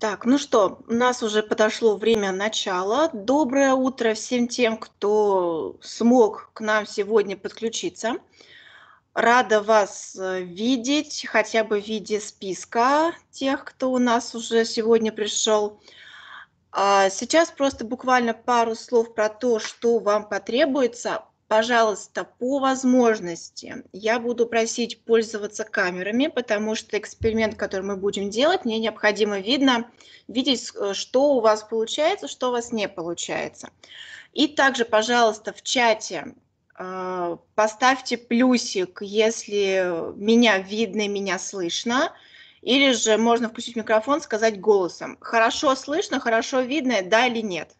Так, ну что, у нас уже подошло время начала. Доброе утро всем тем, кто смог к нам сегодня подключиться. Рада вас э, видеть, хотя бы в виде списка тех, кто у нас уже сегодня пришел. А сейчас просто буквально пару слов про то, что вам потребуется пожалуйста, по возможности я буду просить пользоваться камерами, потому что эксперимент, который мы будем делать, мне необходимо видно, видеть, э, что у вас получается, что у вас не получается. И также, пожалуйста, в чате э, поставьте плюсик, если меня видно и меня слышно. Или же можно включить микрофон, сказать голосом. Хорошо слышно, хорошо видно, да или нет.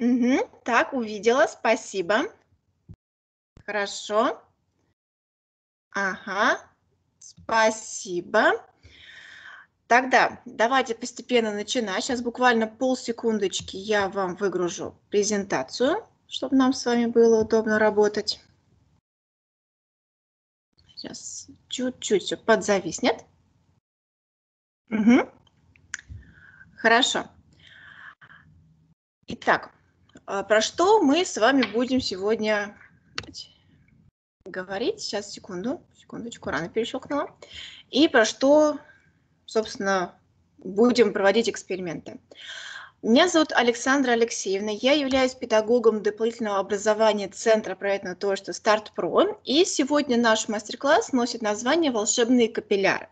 Мгм. Так, увидела, спасибо. Хорошо. Ага, спасибо. Тогда давайте постепенно начинать. Сейчас буквально полсекундочки я вам выгружу презентацию, чтобы нам с вами было удобно работать. Сейчас чуть-чуть все подзависнет. Угу. Хорошо. Итак, про что мы с вами будем сегодня говорить? Сейчас, секунду, секундочку, рано перещелкнула. И про что, собственно, будем проводить эксперименты. Меня зовут Александра Алексеевна, я являюсь педагогом дополнительного образования Центра проектного творчества Старт Про, и сегодня наш мастер-класс носит название «Волшебные капилляры».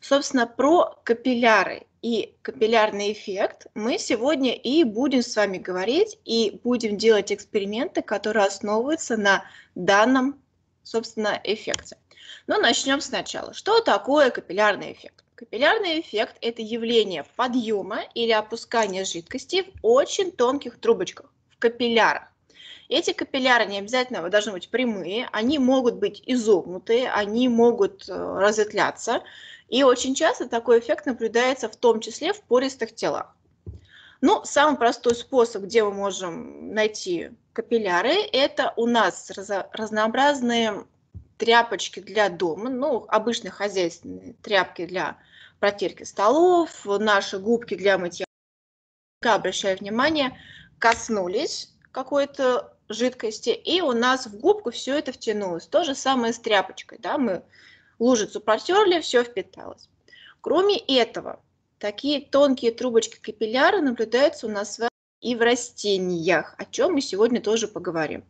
Собственно, про капилляры и капиллярный эффект мы сегодня и будем с вами говорить, и будем делать эксперименты, которые основываются на данном, собственно, эффекте. Но начнем сначала. Что такое капиллярный эффект? Капиллярный эффект – это явление подъема или опускания жидкости в очень тонких трубочках, в капиллярах. Эти капилляры не обязательно должны быть прямые, они могут быть изогнутые, они могут э, разветвляться, и очень часто такой эффект наблюдается в том числе в пористых телах. Ну, самый простой способ, где мы можем найти капилляры, это у нас разнообразные тряпочки для дома, ну, обычные хозяйственные тряпки для протирки столов, наши губки для мытья. Обращаю внимание, коснулись какой-то жидкости, и у нас в губку все это втянулось. То же самое с тряпочкой, да, мы лужицу протерли, все впиталось. Кроме этого, такие тонкие трубочки капилляры наблюдаются у нас и в растениях, о чем мы сегодня тоже поговорим.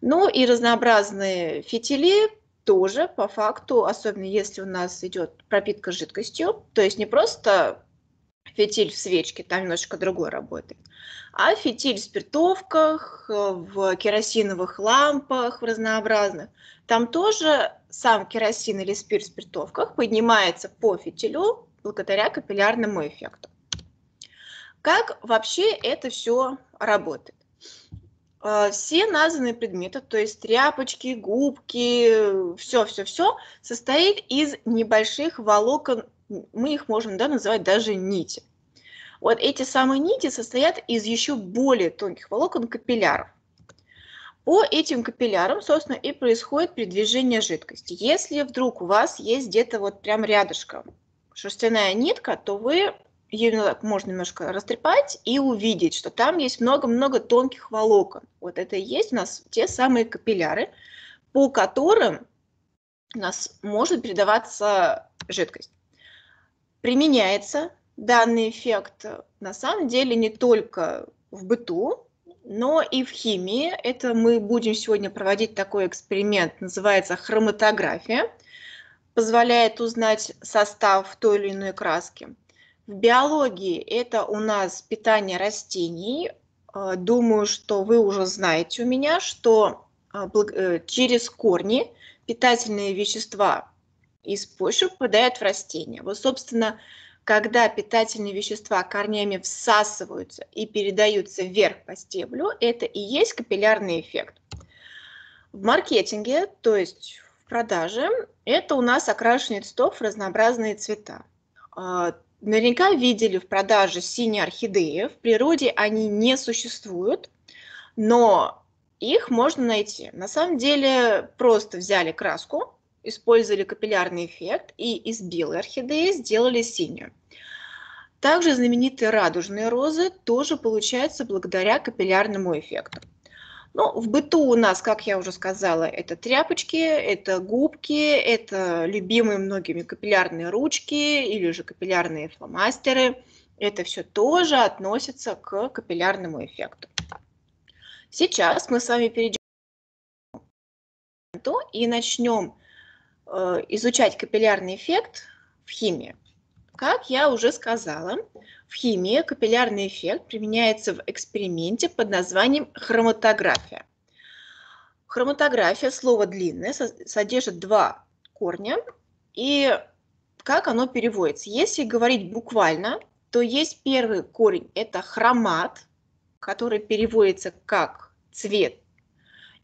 Ну и разнообразные фитили тоже по факту, особенно если у нас идет пропитка жидкостью, то есть не просто фитиль в свечке, там немножечко другой работает, а фитиль в спиртовках, в керосиновых лампах, в разнообразных, там тоже сам керосин или спирт в спиртовках поднимается по фитилю благодаря капиллярному эффекту. Как вообще это все работает? А, все названные предметы, то есть тряпочки, губки, все-все-все, состоит из небольших волокон, мы их можем да, называть даже нити. Вот эти самые нити состоят из еще более тонких волокон капилляров. По этим капиллярам, собственно, и происходит передвижение жидкости. Если вдруг у вас есть где-то вот прям рядышком шерстяная нитка, то вы ее можно немножко растрепать и увидеть, что там есть много-много тонких волокон. Вот это и есть у нас те самые капилляры, по которым у нас может передаваться жидкость. Применяется данный эффект на самом деле не только в быту, но и в химии. Это мы будем сегодня проводить такой эксперимент, называется хроматография, позволяет узнать состав той или иной краски. В биологии это у нас питание растений. А, думаю, что вы уже знаете у меня, что а, э, через корни питательные вещества из почвы попадают в растения. Вот, собственно, когда питательные вещества корнями всасываются и передаются вверх по стеблю, это и есть капиллярный эффект. В маркетинге, то есть в продаже, это у нас окрашивание цветов в разнообразные цвета. А, наверняка видели в продаже синие орхидеи. В природе они не существуют, но их можно найти. На самом деле просто взяли краску, использовали капиллярный эффект и из белой орхидеи сделали синюю. Также знаменитые радужные розы тоже получаются благодаря капиллярному эффекту. Ну, в быту у нас, как я уже сказала, это тряпочки, это губки, это любимые многими капиллярные ручки или же капиллярные фломастеры. Это все тоже относится к капиллярному эффекту. Сейчас мы с вами перейдем и начнем изучать капиллярный эффект в химии. Как я уже сказала, в химии капиллярный эффект применяется в эксперименте под названием хроматография. Хроматография, слово длинное, содержит два корня. И как оно переводится? Если говорить буквально, то есть первый корень – это хромат, который переводится как цвет.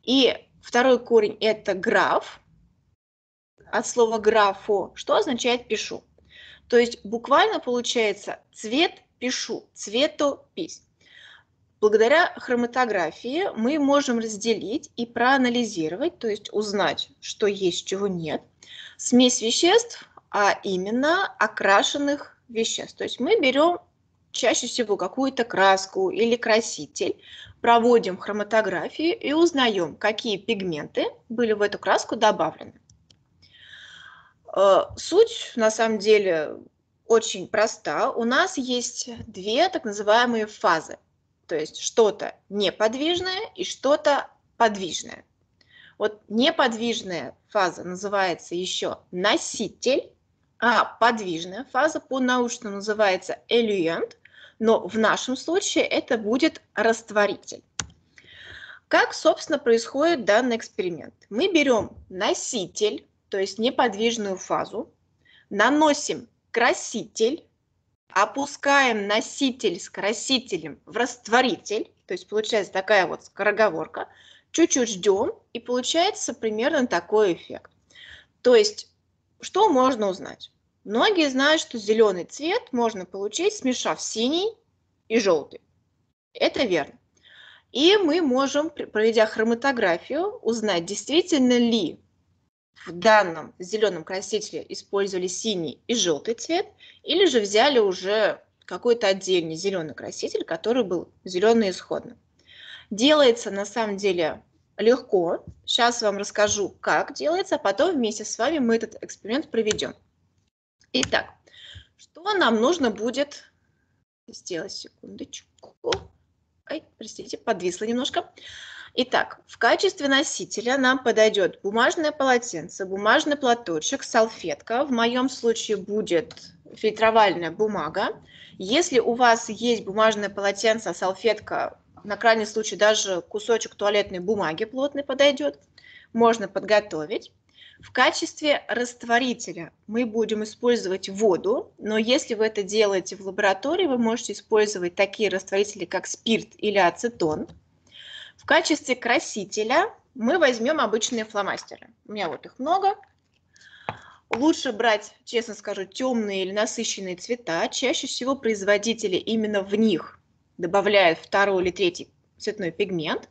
И второй корень – это граф, от слова графо, что означает пишу. То есть буквально получается цвет пишу, цветопись. Благодаря хроматографии мы можем разделить и проанализировать, то есть узнать, что есть, чего нет, смесь веществ, а именно окрашенных веществ. То есть мы берем чаще всего какую-то краску или краситель, проводим хроматографию и узнаем, какие пигменты были в эту краску добавлены. Э, суть на самом деле очень проста. У нас есть две так называемые фазы. То есть что-то неподвижное и что-то подвижное. Вот неподвижная фаза называется еще носитель, а подвижная фаза по-научному называется элюент, но в нашем случае это будет растворитель. Как, собственно, происходит данный эксперимент? Мы берем носитель, то есть неподвижную фазу, наносим краситель, опускаем носитель с красителем в растворитель, то есть получается такая вот скороговорка, чуть-чуть ждем, и получается примерно такой эффект. То есть, что можно узнать? Многие знают, что зеленый цвет можно получить, смешав синий и желтый. Это верно. И мы можем, проведя хроматографию, узнать, действительно ли в данном зеленом красителе использовали синий и желтый цвет, или же взяли уже какой-то отдельный зеленый краситель, который был зеленый исходно. Делается на самом деле легко. Сейчас вам расскажу, как делается, а потом вместе с вами мы этот эксперимент проведем. Итак, что нам нужно будет сделать? Секундочку. Ай, простите, подвисло немножко. Итак, в качестве носителя нам подойдет бумажное полотенце, бумажный платочек, салфетка. В моем случае будет фильтровальная бумага. Если у вас есть бумажное полотенце, салфетка, на крайний случай даже кусочек туалетной бумаги плотный подойдет, можно подготовить. В качестве растворителя мы будем использовать воду, но если вы это делаете в лаборатории, вы можете использовать такие растворители, как спирт или ацетон – в качестве красителя мы возьмем обычные фломастеры. У меня вот их много. Лучше брать, честно скажу, темные или насыщенные цвета. Чаще всего производители именно в них добавляют второй или третий цветной пигмент.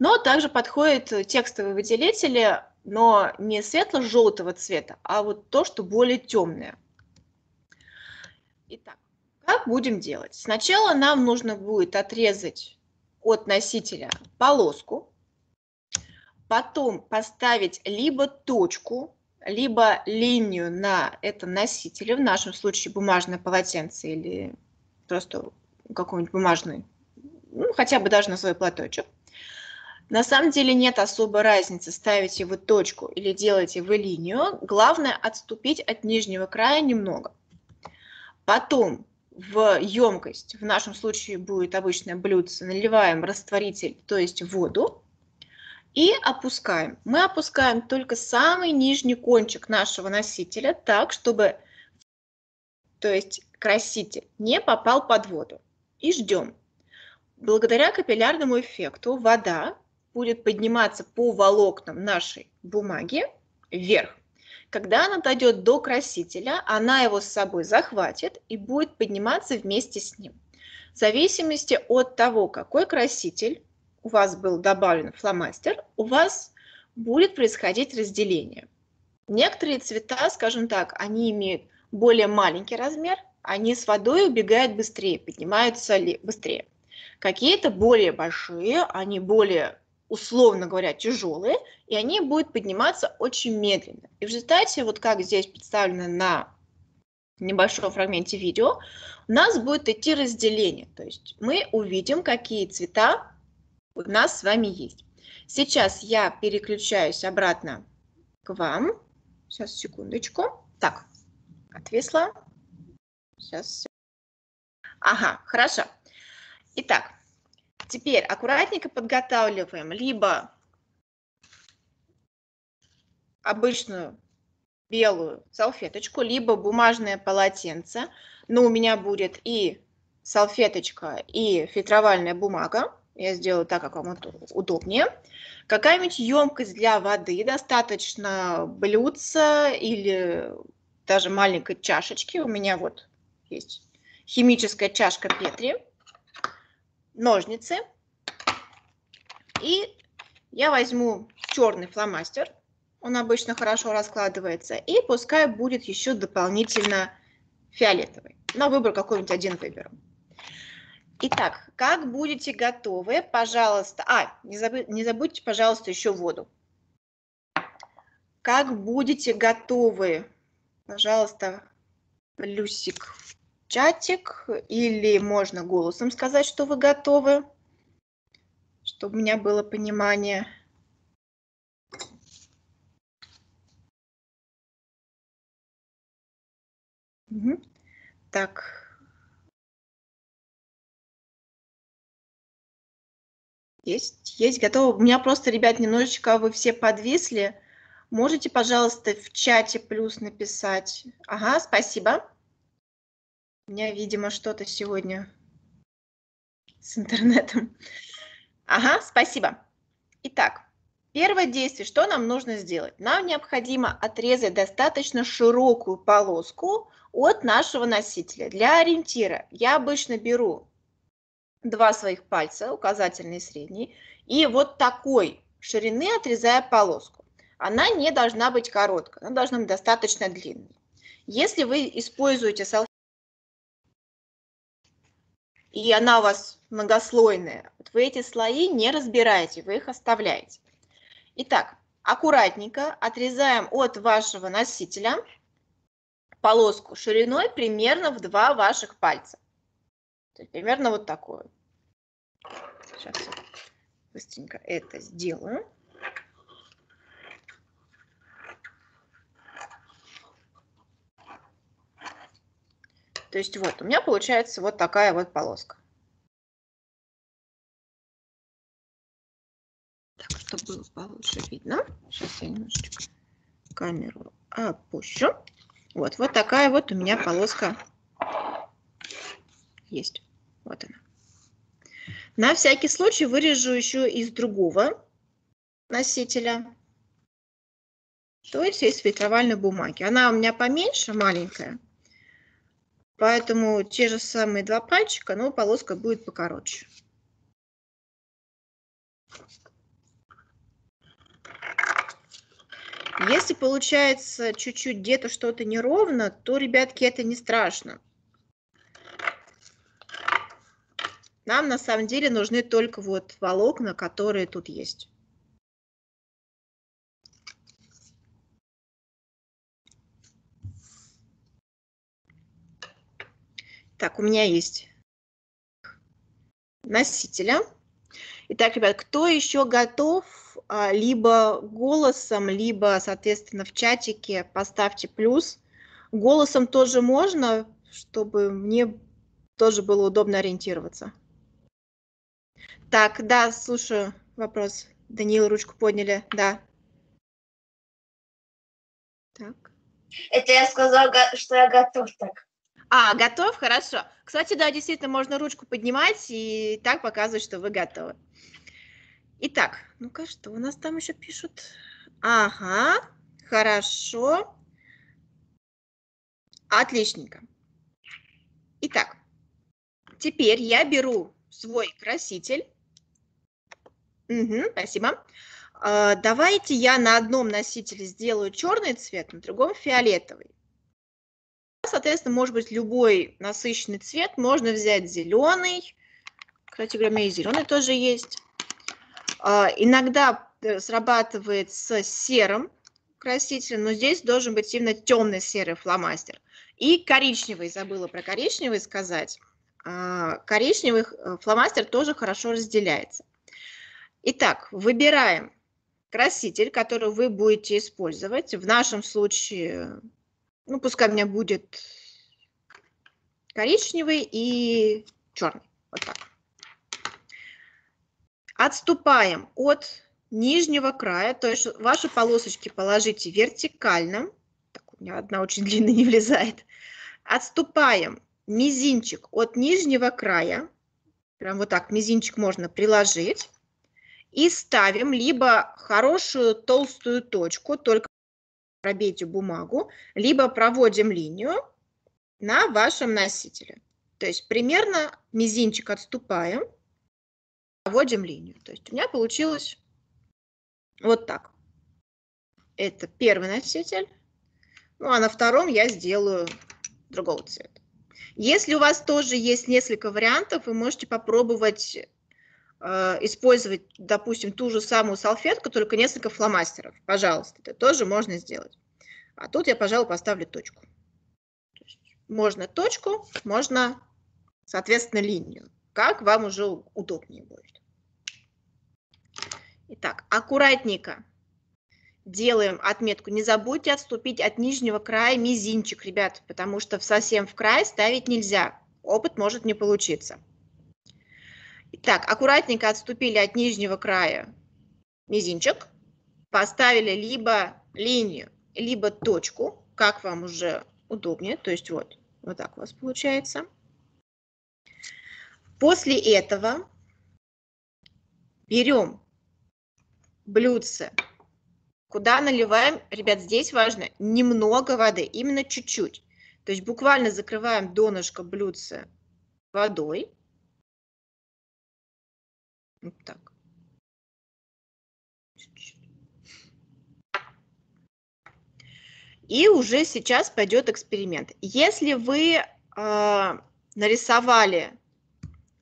Но также подходят текстовые выделители, но не светло-желтого цвета, а вот то, что более темное. Итак, как будем делать? Сначала нам нужно будет отрезать от носителя полоску, потом поставить либо точку, либо линию на этом носителе, в нашем случае бумажное полотенце или просто какой-нибудь бумажный, ну, хотя бы даже на свой платочек. На самом деле нет особой разницы, ставите вы точку или делаете вы линию. Главное отступить от нижнего края немного. Потом в емкость, в нашем случае будет обычное блюдце, наливаем растворитель, то есть воду, и опускаем. Мы опускаем только самый нижний кончик нашего носителя так, чтобы то есть краситель не попал под воду. И ждем. Благодаря капиллярному эффекту вода будет подниматься по волокнам нашей бумаги вверх. Когда она дойдет до красителя, она его с собой захватит и будет подниматься вместе с ним. В зависимости от того, какой краситель у вас был добавлен фломастер, у вас будет происходить разделение. Некоторые цвета, скажем так, они имеют более маленький размер, они с водой убегают быстрее, поднимаются быстрее. Какие-то более большие, они более, условно говоря, тяжелые, и они будут подниматься очень медленно. И в результате, вот как здесь представлено на небольшом фрагменте видео, у нас будет идти разделение. То есть мы увидим, какие цвета у нас с вами есть. Сейчас я переключаюсь обратно к вам. Сейчас, секундочку. Так, отвисла. Сейчас. Ага, хорошо. Итак, теперь аккуратненько подготавливаем либо обычную белую салфеточку, либо бумажное полотенце. Но у меня будет и салфеточка, и фильтровальная бумага. Я сделаю так, как вам удобнее. Какая-нибудь емкость для воды, достаточно блюдца или даже маленькой чашечки. У меня вот есть химическая чашка Петри, ножницы. И я возьму черный фломастер, он обычно хорошо раскладывается, и пускай будет еще дополнительно фиолетовый. На выбор какой-нибудь один выберу. Итак, как будете готовы, пожалуйста... А, не, забудь, не забудьте, пожалуйста, еще воду. Как будете готовы, пожалуйста, плюсик чатик, или можно голосом сказать, что вы готовы, чтобы у меня было понимание. Угу. Так. Есть, есть, готово. У меня просто, ребят, немножечко вы все подвисли. Можете, пожалуйста, в чате плюс написать. Ага, спасибо. У меня, видимо, что-то сегодня с интернетом. Ага, спасибо. Итак, первое действие, что нам нужно сделать? Нам необходимо отрезать достаточно широкую полоску от нашего носителя. Для ориентира я обычно беру два своих пальца, указательный и средний, и вот такой ширины отрезая полоску. Она не должна быть короткой, она должна быть достаточно длинной. Если вы используете салфетку, и она у вас многослойная, вот вы эти слои не разбираете, вы их оставляете. Итак, аккуратненько отрезаем от вашего носителя полоску шириной примерно в два ваших пальца. То есть примерно вот такую. Сейчас быстренько это сделаю. То есть вот, у меня получается вот такая вот полоска. Так, чтобы было получше видно. Сейчас я немножечко камеру опущу. Вот, вот такая вот у меня полоска есть. Вот она. На всякий случай вырежу еще из другого носителя. То есть из фильтровальной бумаги. Она у меня поменьше, маленькая. Поэтому те же самые два пальчика, но полоска будет покороче. Если получается чуть-чуть где-то что-то неровно, то, ребятки, это не страшно. Нам на самом деле нужны только вот волокна, которые тут есть. Так, у меня есть носителя. Итак, ребят, кто еще готов а, либо голосом, либо, соответственно, в чатике поставьте плюс. Голосом тоже можно, чтобы мне тоже было удобно ориентироваться. Так, да, слушаю вопрос. Даниил, ручку подняли, да. Так. Это я сказал, что я готов так. А, готов? Хорошо. Кстати, да, действительно, можно ручку поднимать и так показывать, что вы готовы. Итак, ну-ка, что у нас там еще пишут? Ага, хорошо. Отличненько. Итак, теперь я беру свой краситель Угу, спасибо. А, давайте я на одном носителе сделаю черный цвет, на другом фиолетовый. Соответственно, может быть любой насыщенный цвет. Можно взять зеленый. Кстати говоря, у меня и зеленый тоже есть. А, иногда э, срабатывает с серым красителем, но здесь должен быть именно темный серый фломастер. И коричневый, забыла про коричневый сказать. А, коричневый э, фломастер тоже хорошо разделяется. Итак, выбираем краситель, который вы будете использовать. В нашем случае, ну, пускай у меня будет коричневый и черный. Вот так. Отступаем от нижнего края, то есть ваши полосочки положите вертикально. Так, у меня одна очень длинная не влезает. Отступаем мизинчик от нижнего края. Прям вот так мизинчик можно приложить и ставим либо хорошую толстую точку, только пробейте бумагу, либо проводим линию на вашем носителе. То есть примерно мизинчик отступаем, проводим линию. То есть у меня получилось вот так. Это первый носитель. Ну а на втором я сделаю другого цвета. Если у вас тоже есть несколько вариантов, вы можете попробовать использовать, допустим, ту же самую салфетку, только несколько фломастеров. Пожалуйста, это тоже можно сделать. А тут я, пожалуй, поставлю точку. Можно точку, можно, соответственно, линию. Как вам уже удобнее будет. Итак, аккуратненько делаем отметку. Не забудьте отступить от нижнего края мизинчик, ребят, потому что совсем в край ставить нельзя. Опыт может не получиться. Итак, аккуратненько отступили от нижнего края мизинчик, поставили либо линию, либо точку, как вам уже удобнее, то есть вот, вот так у вас получается. После этого берем блюдце, куда наливаем, ребят, здесь важно немного воды, именно чуть-чуть. То есть буквально закрываем донышко блюдца водой, вот так. И уже сейчас пойдет эксперимент. Если вы э, нарисовали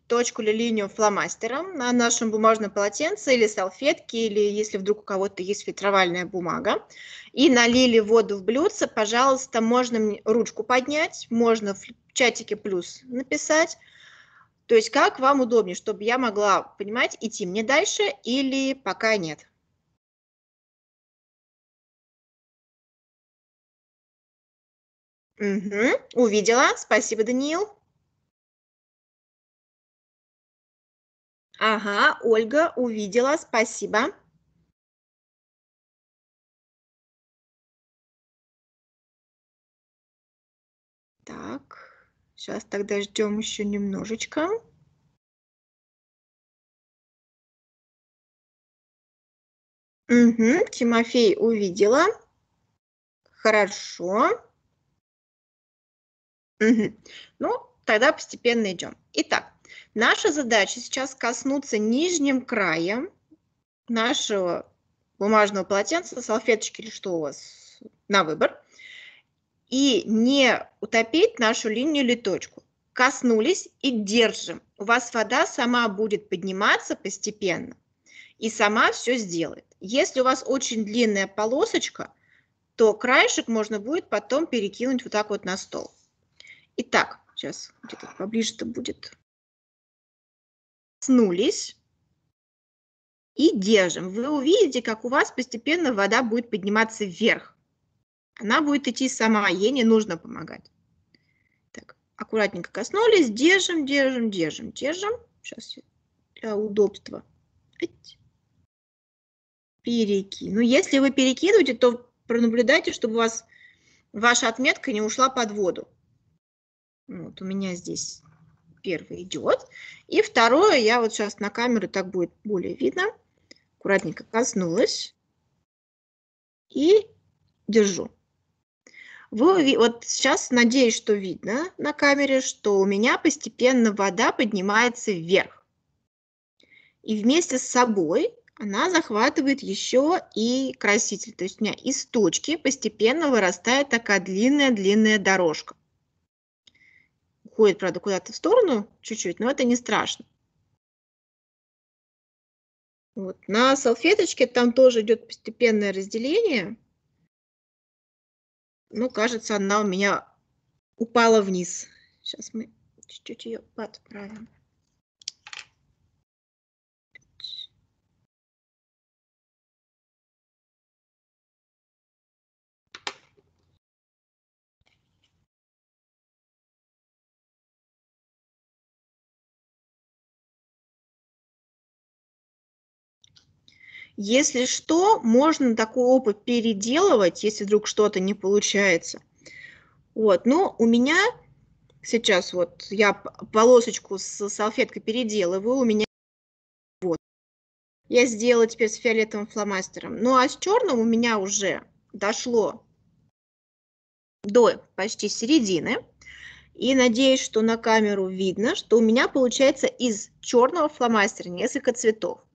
точку или линию фломастером на нашем бумажном полотенце или салфетке, или если вдруг у кого-то есть фильтровальная бумага, и налили воду в блюдце, пожалуйста, можно ручку поднять, можно в чатике плюс написать, то есть как вам удобнее, чтобы я могла, понимать, идти мне дальше или пока нет? Угу, увидела. Спасибо, Даниил. Ага, Ольга, увидела. Спасибо. Так. Сейчас тогда ждем еще немножечко. Угу, Тимофей увидела. Хорошо. Угу. Ну, тогда постепенно идем. Итак, наша задача сейчас коснуться нижним краем нашего бумажного полотенца, салфеточки или что у вас на выбор и не утопить нашу линию или точку. Коснулись и держим. У вас вода сама будет подниматься постепенно и сама все сделает. Если у вас очень длинная полосочка, то краешек можно будет потом перекинуть вот так вот на стол. Итак, сейчас где-то поближе-то будет. Коснулись и держим. Вы увидите, как у вас постепенно вода будет подниматься вверх. Она будет идти сама, ей не нужно помогать. Так, аккуратненько коснулись, держим, держим, держим, держим. Сейчас для удобства. Перекину. Если вы перекидываете, то пронаблюдайте, чтобы у вас ваша отметка не ушла под воду. Вот у меня здесь первый идет. И второе, я вот сейчас на камеру так будет более видно. Аккуратненько коснулась. И держу. Вы, вот сейчас надеюсь, что видно на камере, что у меня постепенно вода поднимается вверх. и вместе с собой она захватывает еще и краситель. То есть у меня из точки постепенно вырастает такая длинная-длинная дорожка. Уходит, правда, куда-то в сторону чуть-чуть, но это не страшно. Вот. На салфеточке там тоже идет постепенное разделение. Ну, кажется, она у меня упала вниз. Сейчас мы чуть-чуть ее подправим. Если что, можно такой опыт переделывать, если вдруг что-то не получается. Вот, но у меня сейчас вот я полосочку с салфеткой переделываю, у меня вот. Я сделала теперь с фиолетовым фломастером. Ну а с черным у меня уже дошло до почти середины. И надеюсь, что на камеру видно, что у меня получается из черного фломастера несколько цветов.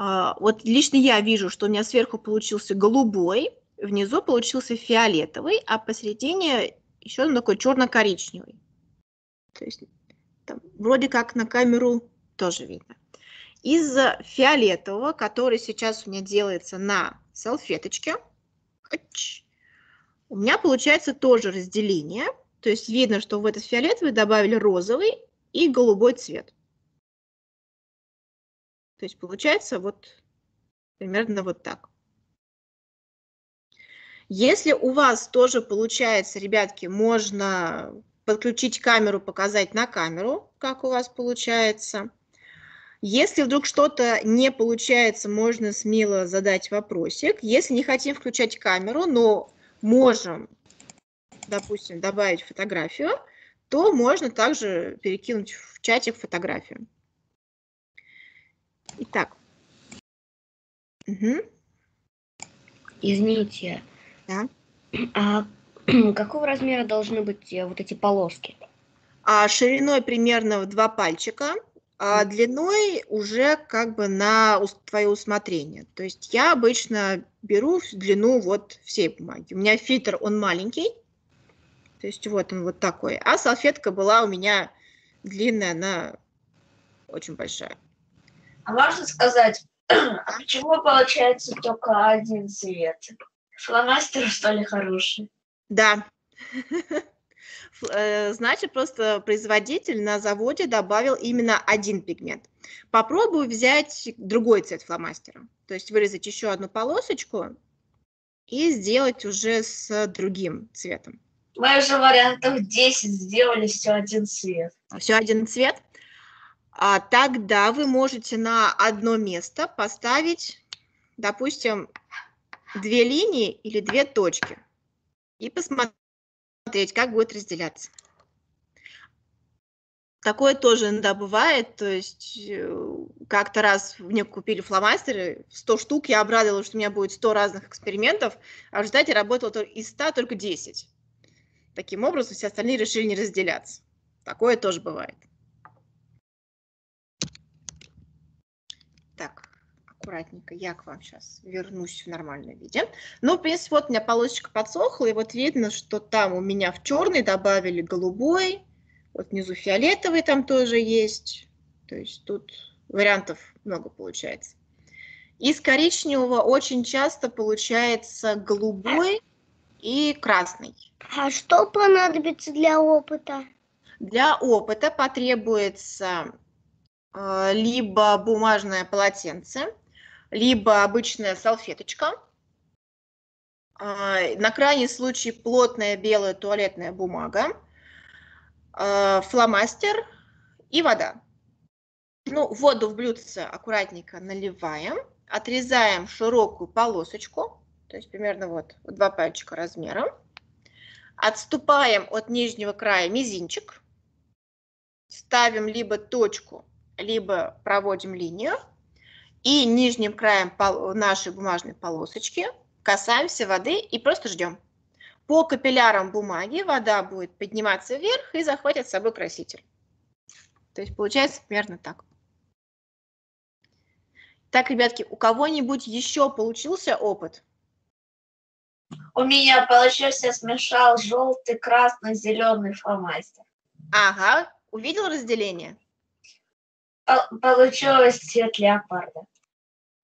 А, вот лично я вижу, что у меня сверху получился голубой, внизу получился фиолетовый, а посередине еще он такой черно-коричневый. То есть там, вроде как на камеру тоже видно. Из фиолетового, который сейчас у меня делается на салфеточке, у меня получается тоже разделение. То есть видно, что в этот фиолетовый добавили розовый и голубой цвет. То есть получается вот примерно вот так. Если у вас тоже получается, ребятки, можно подключить камеру, показать на камеру, как у вас получается. Если вдруг что-то не получается, можно смело задать вопросик. Если не хотим включать камеру, но можем, допустим, добавить фотографию, то можно также перекинуть в чатик фотографию. Итак. Угу. Извините. Да. А какого размера должны быть э, вот эти полоски? А шириной примерно в два пальчика, а длиной уже как бы на твое усмотрение. То есть я обычно беру длину вот всей бумаги. У меня фильтр, он маленький, то есть вот он вот такой. А салфетка была у меня длинная, она очень большая. А можно сказать, а почему получается только один цвет? Фломастер, что ли, хороший? Да. Э, значит, просто производитель на заводе добавил именно один пигмент. Попробую взять другой цвет фломастера. То есть вырезать еще одну полосочку и сделать уже с другим цветом. Мы уже вариантов 10 сделали все один цвет. Все один цвет? А, тогда вы можете на одно место поставить, допустим, две линии или две точки и посмотреть, как будет разделяться. Такое тоже иногда бывает, то есть э, как-то раз мне купили фломастеры, 100 штук, я обрадовалась, что у меня будет 100 разных экспериментов, а в результате работало из 100 только 10. Таким образом, все остальные решили не разделяться. Такое тоже бывает. Так, аккуратненько, я к вам сейчас вернусь в нормальном виде. Ну, в принципе, вот у меня полосочка подсохла, и вот видно, что там у меня в черный добавили голубой, вот внизу фиолетовый там тоже есть. То есть тут вариантов много получается. Из коричневого очень часто получается голубой и красный. А что понадобится для опыта? Для опыта потребуется а, либо бумажное полотенце, либо обычная салфеточка. А, на крайний случай плотная белая туалетная бумага, а, фломастер и вода. Ну, воду в блюдце аккуратненько наливаем, отрезаем широкую полосочку, то есть примерно вот два пальчика размером. Отступаем от нижнего края мизинчик, ставим либо точку либо проводим линию и нижним краем нашей бумажной полосочки касаемся воды и просто ждем. По капиллярам бумаги вода будет подниматься вверх и захватит с собой краситель. То есть получается примерно так. Так, ребятки, у кого-нибудь еще получился опыт? У меня получился, смешал желтый, красный, зеленый фломастер. Ага, увидел разделение? Пол- Получилось цвет леопарда.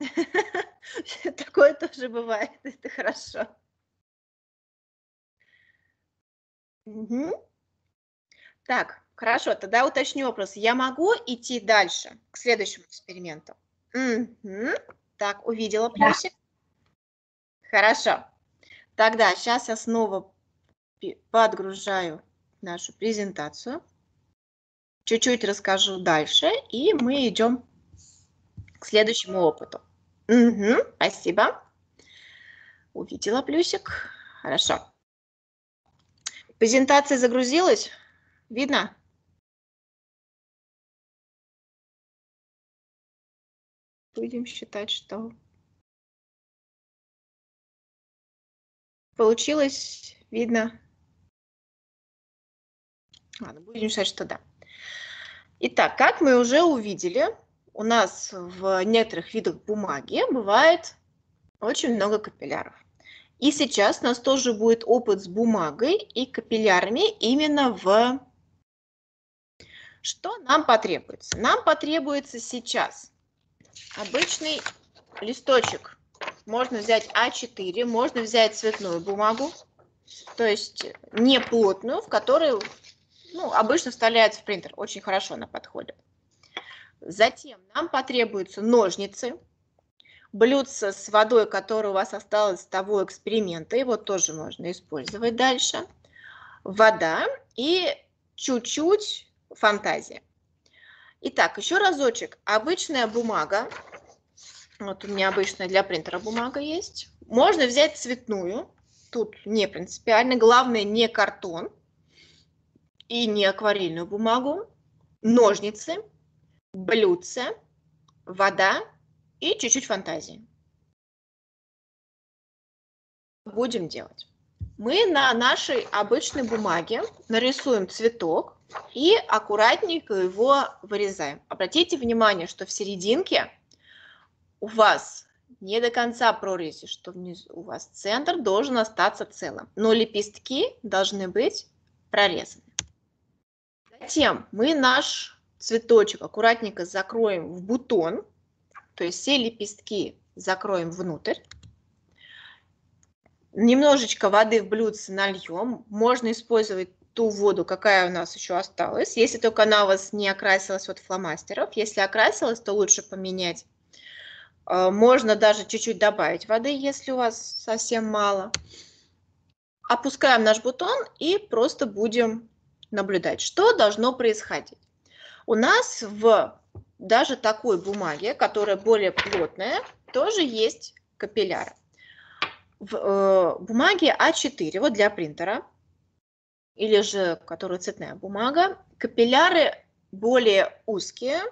Такое тоже бывает, это хорошо. Мгм. Так, хорошо, тогда уточню вопрос. Я могу идти дальше, к следующему эксперименту? Мгм. Так, увидела Да. плюсик? Хорошо. Тогда сейчас я снова подгружаю нашу презентацию. Чуть-чуть расскажу дальше, и мы идем к следующему опыту. Мгм, спасибо. Увидела плюсик. Хорошо. Презентация загрузилась? Видно? Будем считать, что получилось. Видно? Ладно, будем считать, что да. Итак, как мы уже увидели, у нас в некоторых видах бумаги бывает очень много капилляров. И сейчас у нас тоже будет опыт с бумагой и капиллярами именно в... Что нам потребуется? Нам потребуется сейчас обычный листочек. Можно взять А4, можно взять цветную бумагу, то есть не плотную, в которой ну, обычно вставляется в принтер. Очень хорошо она подходит. Затем нам потребуются ножницы, блюдце с водой, которое у вас осталось с того эксперимента, его тоже можно использовать дальше, вода и чуть-чуть фантазия. Итак, еще разочек. Обычная бумага, вот у меня обычная для принтера бумага есть, можно взять цветную, тут не принципиально, главное не картон и не акварельную бумагу, ножницы, блюдце, вода и чуть-чуть фантазии. Будем делать. Мы на нашей обычной бумаге нарисуем цветок и аккуратненько его вырезаем. Обратите внимание, что в серединке у вас не до конца прорези, что внизу у вас центр должен остаться целым, но лепестки должны быть прорезаны. Затем мы наш цветочек аккуратненько закроем в бутон, то есть все лепестки закроем внутрь. Немножечко воды в блюдце нальем. Можно использовать ту воду, какая у нас еще осталась. Если только она у вас не окрасилась от фломастеров. Если окрасилась, то лучше поменять. Э, Можно даже чуть-чуть добавить воды, если у вас совсем мало. Опускаем наш бутон и просто будем наблюдать, что должно происходить. У нас в даже такой бумаге, которая более плотная, тоже есть капилляры. В э, бумаге А4, вот для принтера, или же, которая цветная бумага, капилляры более узкие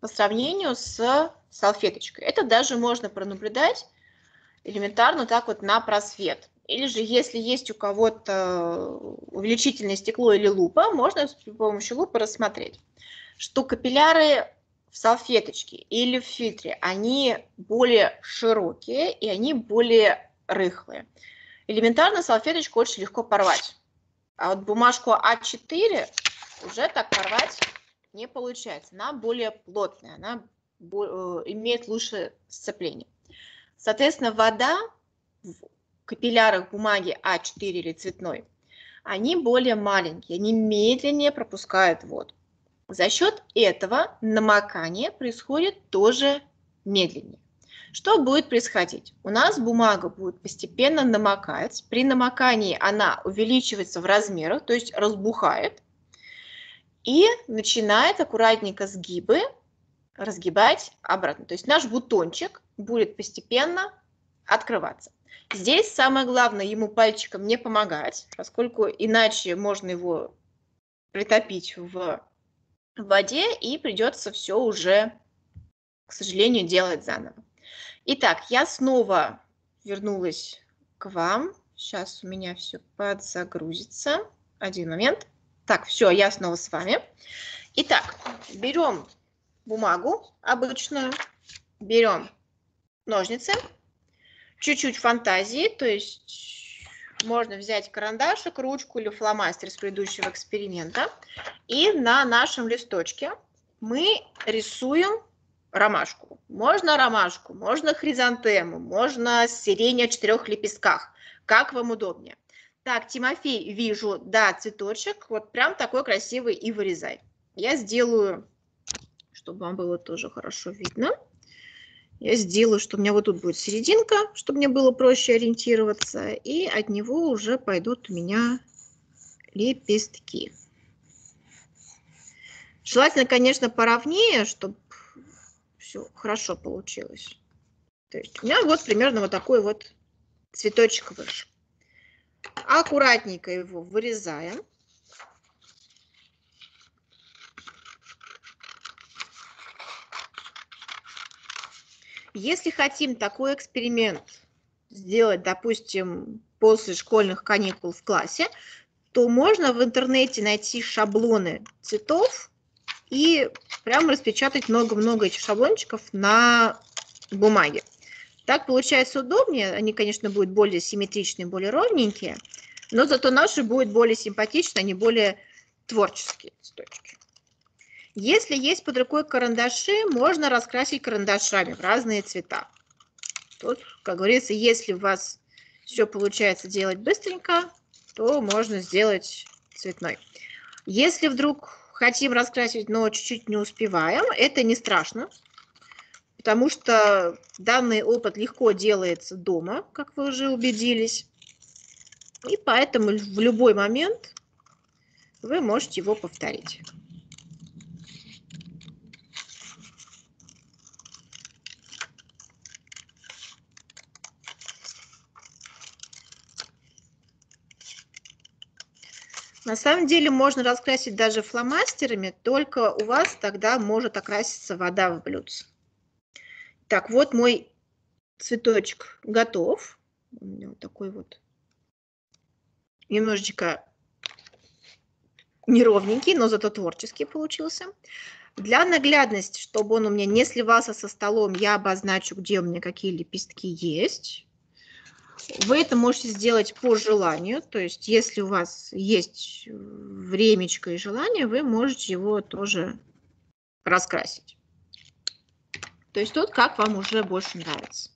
по сравнению с салфеточкой. Это даже можно пронаблюдать элементарно так вот на просвет. Или же, если есть у кого-то увеличительное стекло или лупа, можно с помощью лупы рассмотреть, что капилляры в салфеточке или в фильтре, они более широкие и они более рыхлые. Элементарно салфеточку очень легко порвать. А вот бумажку А4 уже так порвать не получается. Она более плотная, она э, имеет лучшее сцепление. Соответственно, вода капиллярах бумаги А4 или цветной, они более маленькие, они медленнее пропускают воду. За счет этого намокание происходит тоже медленнее. Что будет происходить? У нас бумага будет постепенно намокать. При намокании она увеличивается в размерах, то есть разбухает. И начинает аккуратненько сгибы разгибать обратно. То есть наш бутончик будет постепенно открываться. Здесь самое главное ему пальчиком не помогать, поскольку иначе можно его притопить в воде и придется все уже, к сожалению, делать заново. Итак, я снова вернулась к вам. Сейчас у меня все подзагрузится. Один момент. Так, все, я снова с вами. Итак, берем бумагу обычную, берем ножницы, чуть-чуть фантазии, то есть можно взять карандашик, ручку или фломастер с предыдущего эксперимента, и на нашем листочке мы рисуем ромашку. Можно ромашку, можно хризантему, можно сирень о четырех лепестках, как вам удобнее. Так, Тимофей, вижу, да, цветочек, вот прям такой красивый и вырезай. Я сделаю, чтобы вам было тоже хорошо видно. Я сделаю, что у меня вот тут будет серединка, чтобы мне было проще ориентироваться, и от него уже пойдут у меня лепестки. Желательно, конечно, поровнее, чтобы все хорошо получилось. То есть у меня вот примерно вот такой вот цветочек вышел. Аккуратненько его вырезаем. Если хотим такой эксперимент сделать, допустим, после школьных каникул в классе, то можно в интернете найти шаблоны цветов и прямо распечатать много-много этих шаблончиков на бумаге. Так получается удобнее, они, конечно, будут более симметричные, более ровненькие, но зато наши будут более симпатичные, они более творческие цветочки. Если есть под рукой карандаши, можно раскрасить карандашами в разные цвета. Тут, как говорится, если у вас все получается делать быстренько, то можно сделать цветной. Если вдруг хотим раскрасить, но чуть-чуть не успеваем, это не страшно, потому что данный опыт легко делается дома, как вы уже убедились. И поэтому в любой момент вы можете его повторить. На самом деле можно раскрасить даже фломастерами, только у вас тогда может окраситься вода в блюдце. Так, вот мой цветочек готов. У меня вот такой вот немножечко неровненький, но зато творческий получился. Для наглядности, чтобы он у меня не сливался со столом, я обозначу, где у меня какие лепестки есть. Вы это можете сделать по желанию, то есть если у вас есть времечко и желание, вы можете его тоже раскрасить. То есть тут как вам уже больше нравится.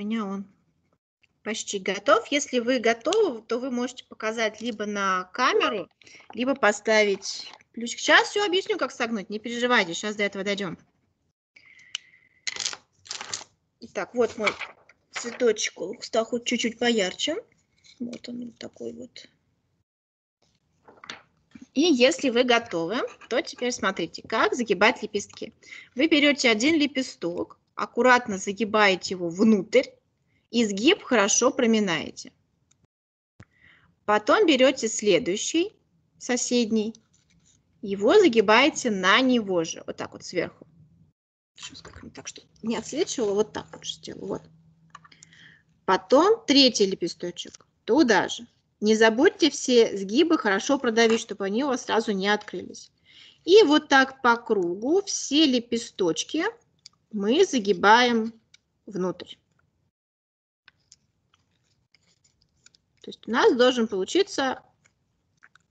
Меня он почти готов. Если вы готовы, то вы можете показать либо на камеру, либо поставить ключик. Сейчас все объясню, как согнуть. Не переживайте, сейчас до этого дойдем. Итак, вот мой цветочек. Стал хоть чуть-чуть поярче. Вот он такой вот. И если вы готовы, то теперь смотрите, как загибать лепестки. Вы берете один лепесток, аккуратно загибаете его внутрь, изгиб хорошо проминаете. Потом берете следующий, соседний, его загибаете на него же, вот так вот сверху. Сейчас как-нибудь так, чтобы не отсвечивало, вот так вот сделаю, вот. Потом третий лепесточек, туда же. Не забудьте все сгибы хорошо продавить, чтобы они у вас сразу не открылись. И вот так по кругу все лепесточки мы загибаем внутрь. То есть у нас должен получиться,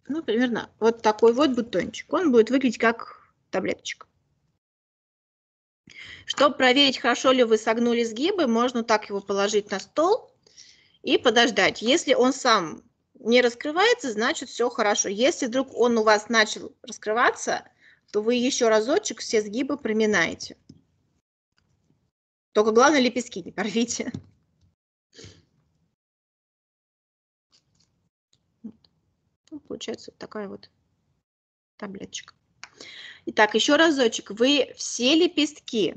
ну, примерно вот такой вот бутончик. Он будет выглядеть как таблеточка. Чтобы проверить, хорошо ли вы согнули сгибы, можно так его положить на стол и подождать. Если он сам не раскрывается, значит все хорошо. Если вдруг он у вас начал раскрываться, то вы еще разочек все сгибы проминаете. Только главное лепестки не порвите. Ну, получается вот такая вот таблеточка. Итак, еще разочек. Вы все лепестки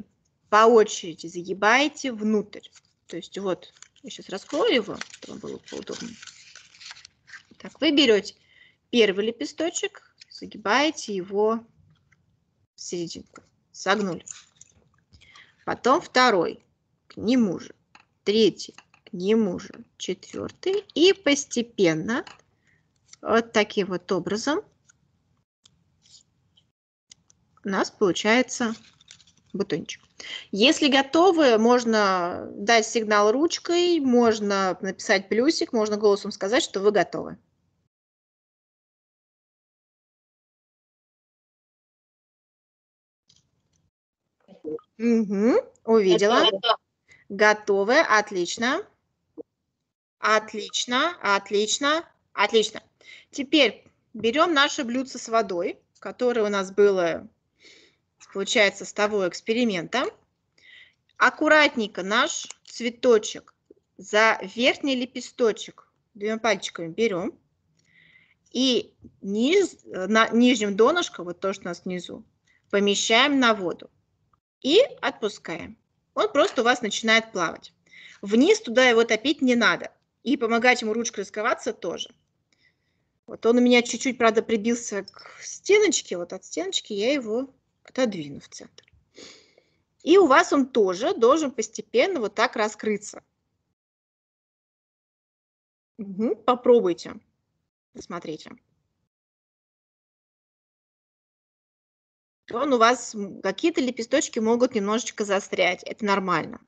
по очереди загибаете внутрь. То есть вот, я сейчас раскрою его, чтобы было поудобнее. Так, вы берете первый лепесточек, загибаете его в серединку, согнули. Потом второй, к нему же, третий, к нему же, четвертый. И постепенно, вот таким вот образом, у нас получается бутончик. Если готовы, можно дать сигнал ручкой, можно написать плюсик, можно голосом сказать, что вы готовы. Угу, увидела. Готовы, отлично. Отлично, отлично, отлично. Теперь берем наше блюдце с водой, которое у нас было, получается, с того эксперимента. Аккуратненько наш цветочек за верхний лепесточек двумя пальчиками берем. И низ, на нижнем донышке, вот то, что у нас внизу, помещаем на воду и отпускаем. Он просто у вас начинает плавать. Вниз туда его топить не надо. И помогать ему ручкой раскрываться тоже. Вот он у меня чуть-чуть, правда, прибился к стеночке. Вот от стеночки я его отодвину в центр. И у вас он тоже должен постепенно вот так раскрыться. Угу, попробуйте. Смотрите. Он у вас какие-то лепесточки могут немножечко застрять. Это нормально.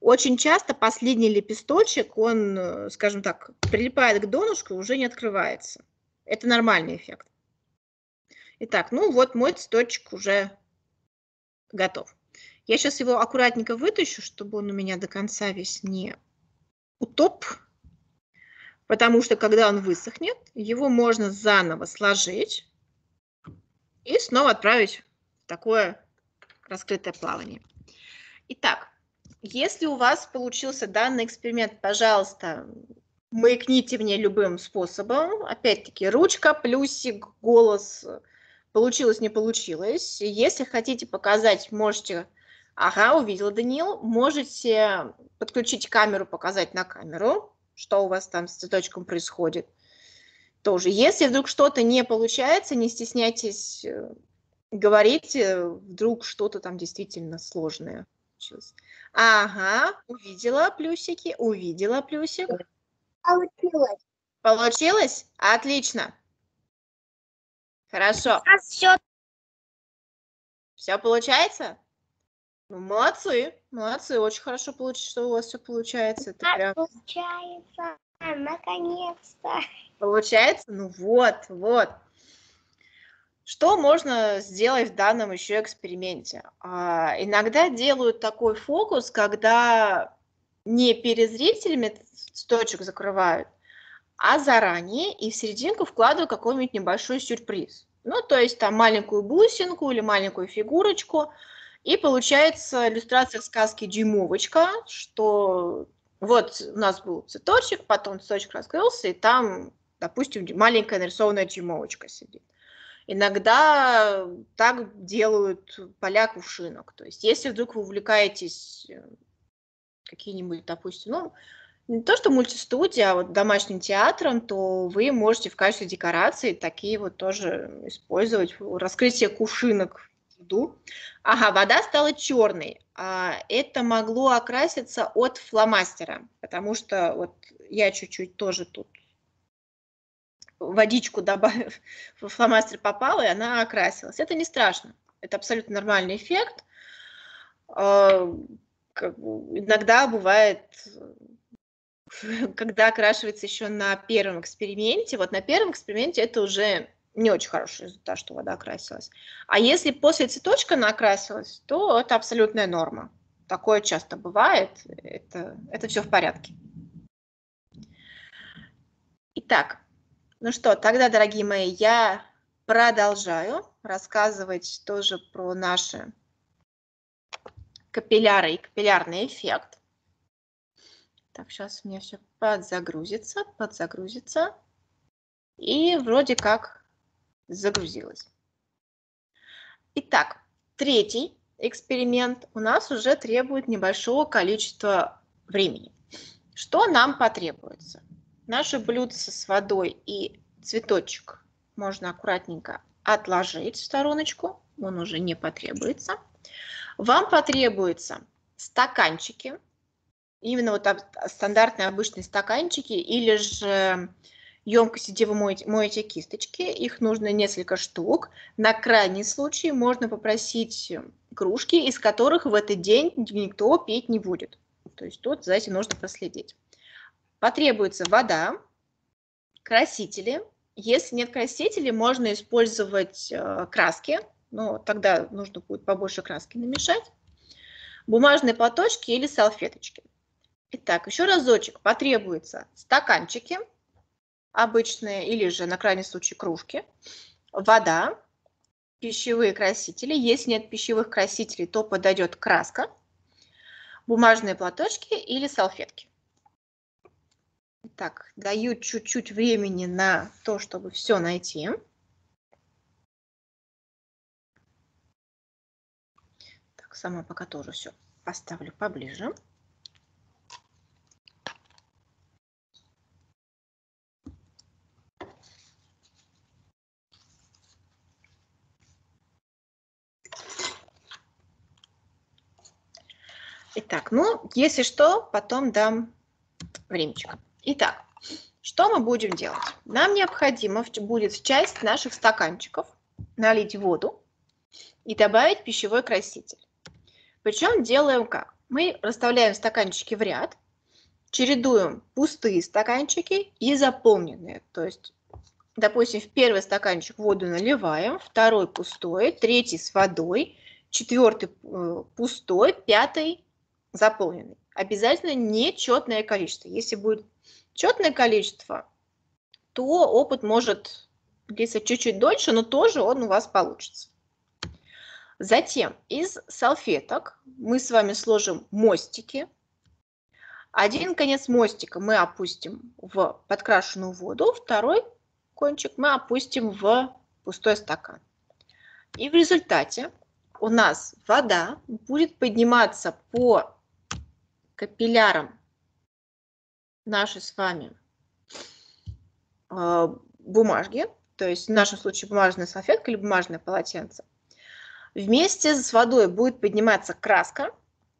Очень часто последний лепесточек, он, э, скажем так, прилипает к донышку и уже не открывается. Это нормальный эффект. Итак, ну вот мой цветочек уже готов. Я сейчас его аккуратненько вытащу, чтобы он у меня до конца весь не утоп. Потому что когда он высохнет, его можно заново сложить и снова отправить такое раскрытое плавание. Итак, если у вас получился данный эксперимент, пожалуйста, маякните мне любым способом. Опять-таки, ручка, плюсик, голос. Получилось, не получилось. Если хотите показать, можете... Ага, увидела Данил. Можете подключить камеру, показать на камеру, что у вас там с цветочком происходит тоже. Если вдруг что-то не получается, не стесняйтесь э, говорить, вдруг что-то там действительно сложное. Ага, увидела плюсики, увидела плюсик. Получилось. Получилось? Отлично. Хорошо. А все. Все получается? Ну, молодцы, молодцы, очень хорошо получилось, что у вас все получается. Это прям... Получается, наконец-то. Получается? Ну вот, вот. Что можно сделать в данном еще эксперименте? А, иногда делают такой фокус, когда не перед зрителями точек закрывают, а заранее и в серединку вкладывают какой-нибудь небольшой сюрприз. Ну, то есть там маленькую бусинку или маленькую фигурочку. И получается иллюстрация сказки «Дюймовочка», что вот у нас был цветочек, потом цветочек раскрылся, и там допустим, маленькая нарисованная чемовочка сидит. Иногда так делают поля кувшинок. То есть, если вдруг вы увлекаетесь э, какие-нибудь, допустим, ну, не то что мультистудия, а вот домашним театром, то вы можете в качестве декорации такие вот тоже использовать. Раскрытие кувшинок в саду. Ага, вода стала черной. А это могло окраситься от фломастера, потому что вот я чуть-чуть тоже тут водичку добавив, в фломастер попала, и она окрасилась. Это не страшно. Это абсолютно нормальный эффект. А, иногда бывает, когда окрашивается еще на первом эксперименте, вот на первом эксперименте это уже не очень хороший результат, что вода окрасилась. А если после цветочка она окрасилась, то это абсолютная норма. Такое часто бывает, это, это все в порядке. Итак, ну что, тогда, дорогие мои, я продолжаю рассказывать тоже про наши капилляры и капиллярный эффект. Так, сейчас у меня все подзагрузится, подзагрузится. И вроде как загрузилось. Итак, третий эксперимент у нас уже требует небольшого количества времени. Что нам потребуется? Наше блюдце с водой и цветочек можно аккуратненько отложить в стороночку, он уже не потребуется. Вам потребуются стаканчики, именно вот стандартные обычные стаканчики или же емкости, где вы моете, моете кисточки, их нужно несколько штук. На крайний случай можно попросить кружки, из которых в этот день никто пить не будет. То есть тут за этим нужно проследить. Потребуется вода, красители. Если нет красителей, можно использовать э, краски, но тогда нужно будет побольше краски намешать. Бумажные платочки или салфеточки. Итак, еще разочек. Потребуется стаканчики, обычные или же на крайний случай кружки, вода, пищевые красители. Если нет пищевых красителей, то подойдет краска, бумажные платочки или салфетки. Так, даю чуть-чуть времени на то, чтобы все найти. Так, сама пока тоже все поставлю поближе. Итак, ну, если что, потом дам времечко. Итак, что мы будем делать? Нам необходимо будет в часть наших стаканчиков налить воду и добавить пищевой краситель. Причем делаем как? Мы расставляем стаканчики в ряд, чередуем пустые стаканчики и заполненные. То есть, допустим, в первый стаканчик воду наливаем, второй пустой, третий с водой, четвертый э, пустой, пятый заполненный. Обязательно нечетное количество. Если будет четное количество, то опыт может длиться чуть-чуть дольше, но тоже он у вас получится. Затем из салфеток мы с вами сложим мостики. Один конец мостика мы опустим в подкрашенную воду, второй кончик мы опустим в пустой стакан. И в результате у нас вода будет подниматься по капиллярам нашей с вами э, бумажки, то есть в нашем случае бумажная салфетка или бумажное полотенце, вместе с водой будет подниматься краска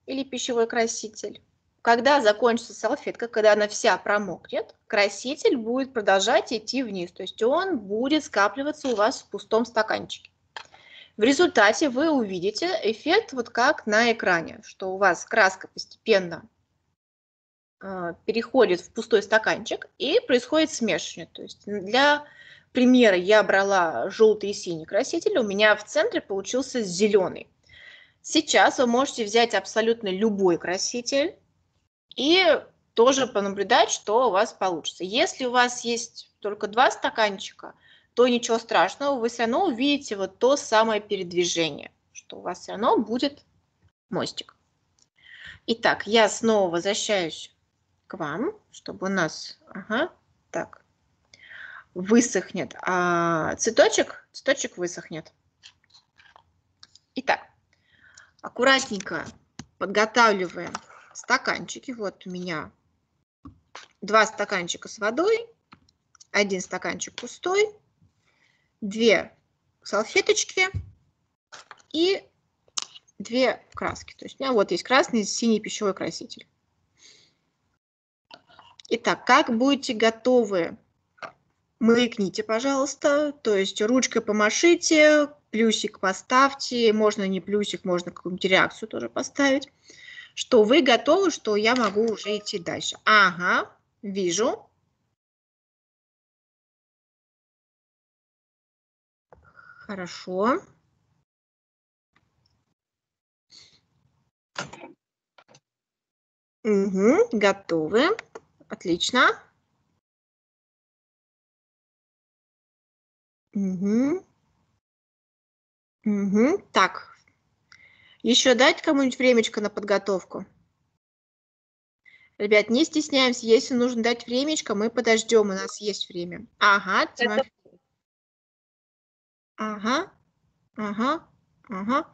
или пищевой краситель. Когда закончится салфетка, когда она вся промокнет, краситель будет продолжать идти вниз, то есть он будет скапливаться у вас в пустом стаканчике. В результате вы увидите эффект вот как на экране, что у вас краска постепенно э, переходит в пустой стаканчик и происходит смешивание. То есть для примера я брала желтый и синий краситель, у меня в центре получился зеленый. Сейчас вы можете взять абсолютно любой краситель и тоже понаблюдать, что у вас получится. Если у вас есть только два стаканчика – то ничего страшного, вы все равно увидите вот то самое передвижение, что у вас все равно будет мостик. Итак, я снова возвращаюсь к вам, чтобы у нас, ага, так, высохнет, а цветочек, цветочек высохнет. Итак, аккуратненько подготавливаем стаканчики. Вот у меня два стаканчика с водой, один стаканчик пустой, две салфеточки и две краски. То есть у меня вот есть красный и синий пищевой краситель. Итак, как будете готовы, маякните, пожалуйста. То есть ручкой помашите, плюсик поставьте. Можно не плюсик, можно какую-нибудь реакцию тоже поставить. Что вы готовы, что я могу уже идти дальше. Ага, вижу. Хорошо. Угу, готовы. Отлично. Угу. Угу. Так. Еще дать кому-нибудь времечко на подготовку? Ребят, не стесняемся, если нужно дать времечко, мы подождем, у нас есть время. Ага, Тимофей. Ага, ага, ага.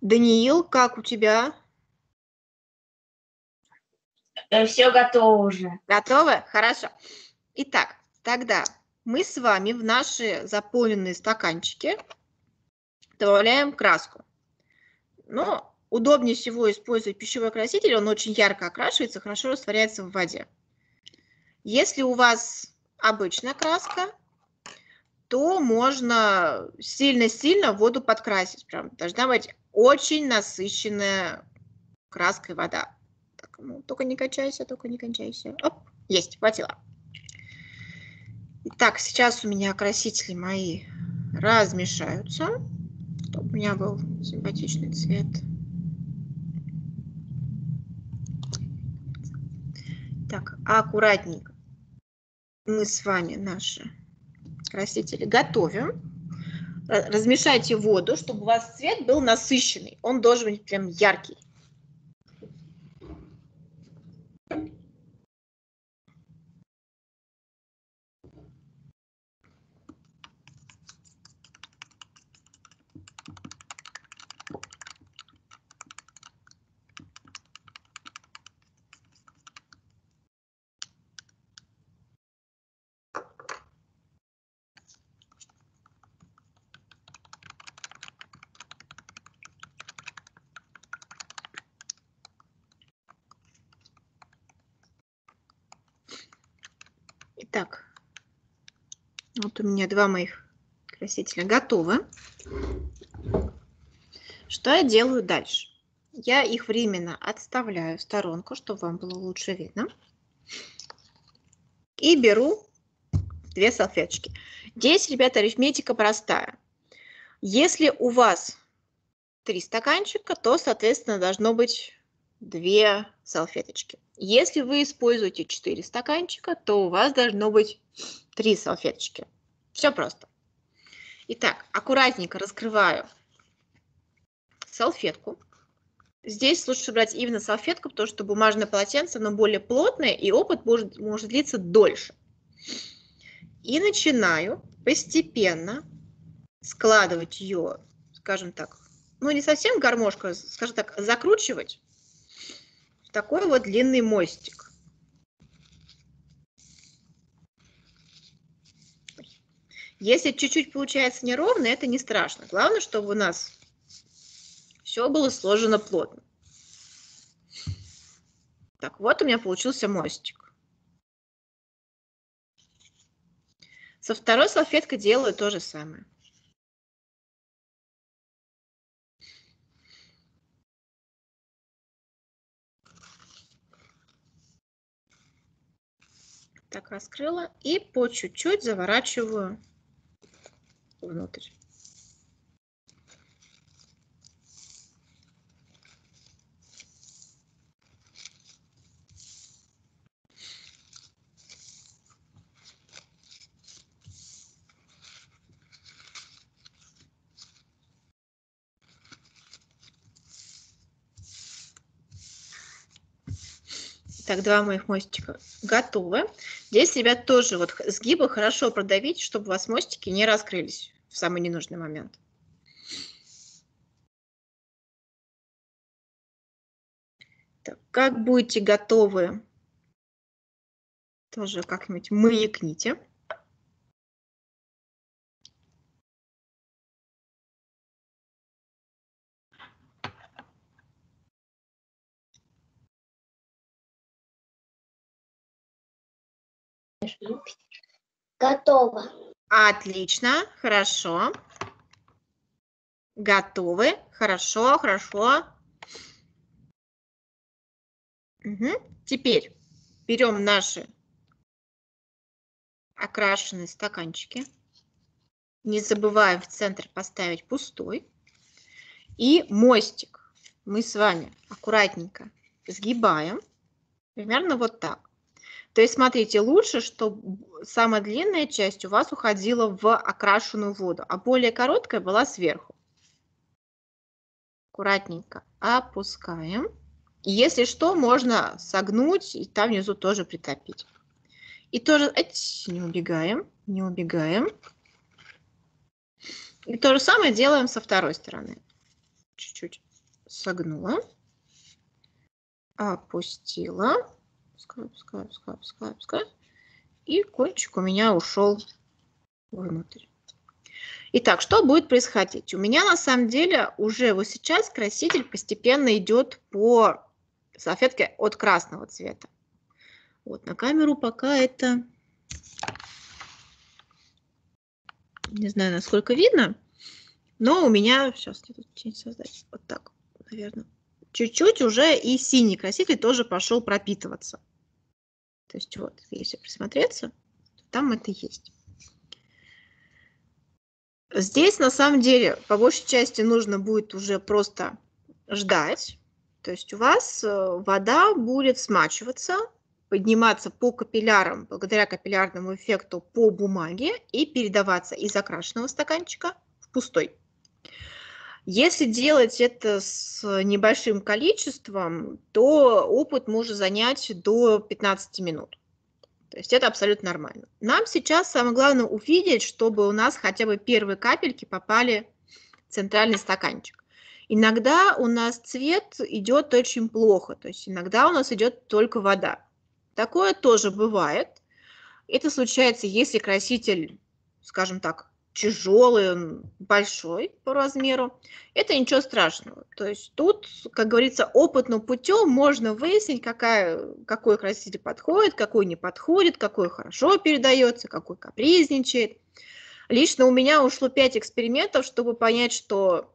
Даниил, как у тебя? Все готово уже. Готовы? Хорошо. Итак, тогда мы с вами в наши заполненные стаканчики добавляем краску. Но удобнее всего использовать пищевой краситель, он очень ярко окрашивается, хорошо растворяется в воде. Если у вас обычная краска, то можно сильно-сильно воду подкрасить. Прям должна быть очень насыщенная краской вода. Так, ну, только не качайся, только не качайся. Оп, есть, хватило. Итак, сейчас у меня красители мои размешаются, чтобы у меня был симпатичный цвет. Так, аккуратненько мы с вами наши красители готовим. Размешайте воду, чтобы у вас цвет был насыщенный. Он должен быть прям яркий. Итак, вот у меня два моих красителя готовы. Что я делаю дальше? Я их временно отставляю в сторонку, чтобы вам было лучше видно. И беру две салфеточки. Здесь, ребята, арифметика простая. Если у вас три стаканчика, то, соответственно, должно быть две салфеточки. Если вы используете 4 стаканчика, то у вас должно быть 3 салфеточки. Все просто. Итак, аккуратненько раскрываю салфетку. Здесь лучше брать именно салфетку, потому что бумажное полотенце, оно более плотное, и опыт может, может длиться дольше. И начинаю постепенно складывать ее, скажем так, ну не совсем гармошка, скажем так, закручивать такой вот длинный мостик. Если чуть-чуть получается неровно, это не страшно. Главное, чтобы у нас все было сложено плотно. Так, вот у меня получился мостик. Со второй салфеткой делаю то же самое. так раскрыла и по чуть-чуть заворачиваю внутрь. Так, два моих мостика готовы. Здесь, ребят, тоже вот сгибы хорошо продавить, чтобы у вас мостики не раскрылись в самый ненужный момент. Так, как будете готовы, тоже как-нибудь маякните. Готово. Отлично, хорошо. Готовы. Хорошо, хорошо. Угу. Теперь берем наши окрашенные стаканчики. Не забываем в центр поставить пустой. И мостик мы с вами аккуратненько сгибаем. Примерно вот так. То есть, смотрите, лучше, чтобы самая длинная часть у вас уходила в окрашенную воду, а более короткая была сверху. Аккуратненько опускаем. Если что, можно согнуть и там внизу тоже притопить. И тоже эть, не убегаем, не убегаем. И то же самое делаем со второй стороны. Чуть-чуть согнула, опустила, пускай, пускай, пускай, пускай, пускай. И кончик у меня ушел внутрь. Итак, что будет происходить? У меня на самом деле уже вот сейчас краситель постепенно идет по салфетке от красного цвета. Вот на камеру пока это не знаю, насколько видно, но у меня сейчас где тут тень создать. Вот так, наверное. Чуть-чуть уже и синий краситель тоже пошел пропитываться. То есть вот, если присмотреться, то там это есть. Здесь на самом деле по большей части нужно будет уже просто ждать. То есть у вас э, вода будет смачиваться, подниматься по капиллярам, благодаря капиллярному эффекту по бумаге и передаваться из окрашенного стаканчика в пустой. Если делать это с небольшим количеством, то опыт может занять до 15 минут. То есть это абсолютно нормально. Нам сейчас самое главное увидеть, чтобы у нас хотя бы первые капельки попали в центральный стаканчик. Иногда у нас цвет идет очень плохо, то есть иногда у нас идет только вода. Такое тоже бывает. Это случается, если краситель, скажем так, тяжелый, большой по размеру, это ничего страшного. То есть тут, как говорится, опытным путем можно выяснить, какая, какой краситель подходит, какой не подходит, какой хорошо передается, какой капризничает. Лично у меня ушло 5 экспериментов, чтобы понять, что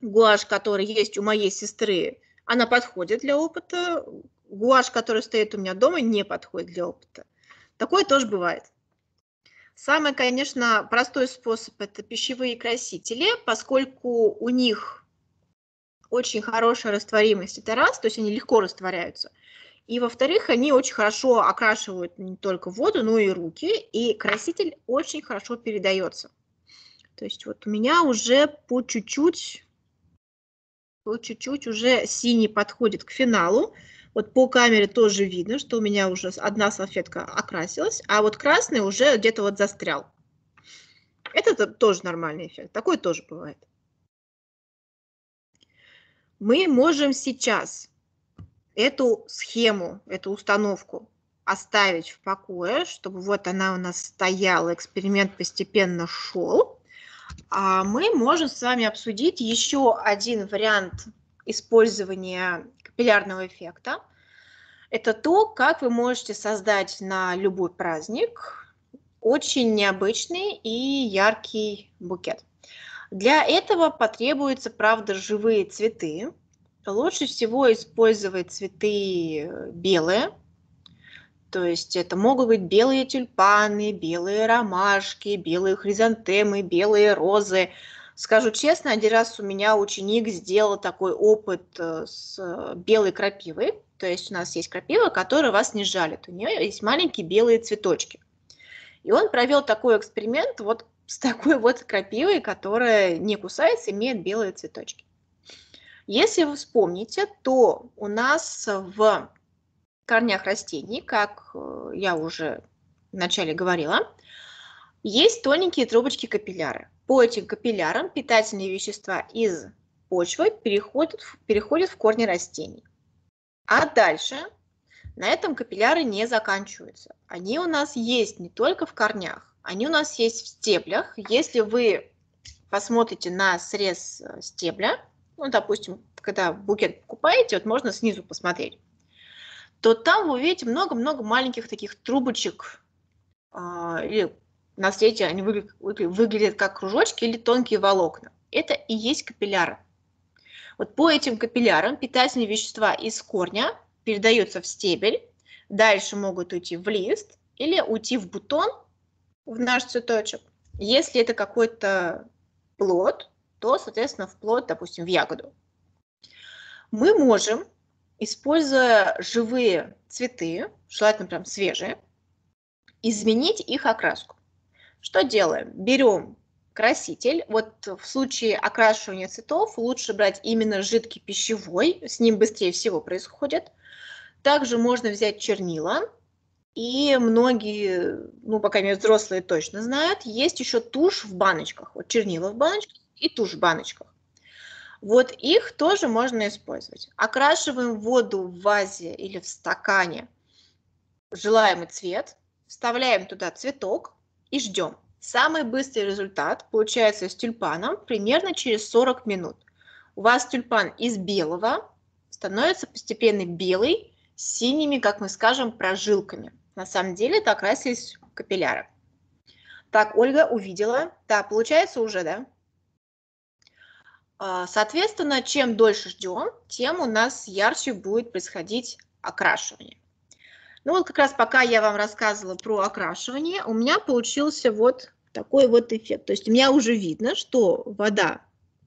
гуашь, который есть у моей сестры, она подходит для опыта. Гуашь, который стоит у меня дома, не подходит для опыта. Такое тоже бывает. Самый, конечно, простой способ – это пищевые красители, поскольку у них очень хорошая растворимость, это раз, то есть они легко растворяются. И, во-вторых, они очень хорошо окрашивают не только воду, но и руки, и краситель очень хорошо передается. То есть вот у меня уже по чуть-чуть, по чуть-чуть уже синий подходит к финалу. Вот по камере тоже видно, что у меня уже одна салфетка окрасилась, а вот красный уже где-то вот застрял. Это тоже нормальный эффект. Такой тоже бывает. Мы можем сейчас эту схему, эту установку оставить в покое, чтобы вот она у нас стояла, эксперимент постепенно шел. А мы можем с вами обсудить еще один вариант использования капиллярного эффекта. Это то, как вы можете создать на любой праздник очень необычный и яркий букет. Для этого потребуются, правда, живые цветы. Лучше всего использовать цветы белые, то есть это могут быть белые тюльпаны, белые ромашки, белые хризантемы, белые розы. Скажу честно, один раз у меня ученик сделал такой опыт э, с белой крапивой. То есть у нас есть крапива, которая вас не жалит. У нее есть маленькие белые цветочки. И он провел такой эксперимент вот с такой вот крапивой, которая не кусается, имеет белые цветочки. Если вы вспомните, то у нас в корнях растений, как э, я уже вначале говорила, есть тоненькие трубочки капилляры. По этим капиллярам питательные вещества из почвы переходят, переходят в корни растений. А дальше на этом капилляры не заканчиваются. Они у нас есть не только в корнях, они у нас есть в стеблях. Если вы посмотрите на срез э, стебля, ну, допустим, когда букет покупаете, вот можно снизу посмотреть, то там вы увидите много-много маленьких таких трубочек, э, или на свете они выглядят, выглядят как кружочки или тонкие волокна. Это и есть капилляры. Вот по этим капиллярам питательные вещества из корня передаются в стебель, дальше могут уйти в лист или уйти в бутон, в наш цветочек. Если это какой-то плод, то, соответственно, в плод, допустим, в ягоду. Мы можем используя живые цветы, желательно прям свежие, изменить их окраску. Что делаем? Берем краситель. Вот в случае окрашивания цветов лучше брать именно жидкий пищевой, с ним быстрее всего происходит. Также можно взять чернила, и многие, ну, пока крайней взрослые точно знают, есть еще тушь в баночках. Вот чернила в баночках и тушь в баночках. Вот их тоже можно использовать. Окрашиваем воду в вазе или в стакане желаемый цвет, вставляем туда цветок и ждем. Самый быстрый результат получается с тюльпаном примерно через 40 минут. У вас тюльпан из белого становится постепенно белый, с синими, как мы скажем, прожилками. На самом деле это окрасились капилляры. Так, Ольга увидела. Да, получается уже, да? А, соответственно, чем дольше ждем, тем у нас ярче будет происходить окрашивание. Ну вот как раз пока я вам рассказывала про окрашивание, у меня получился вот такой вот эффект. То есть у меня уже видно, что вода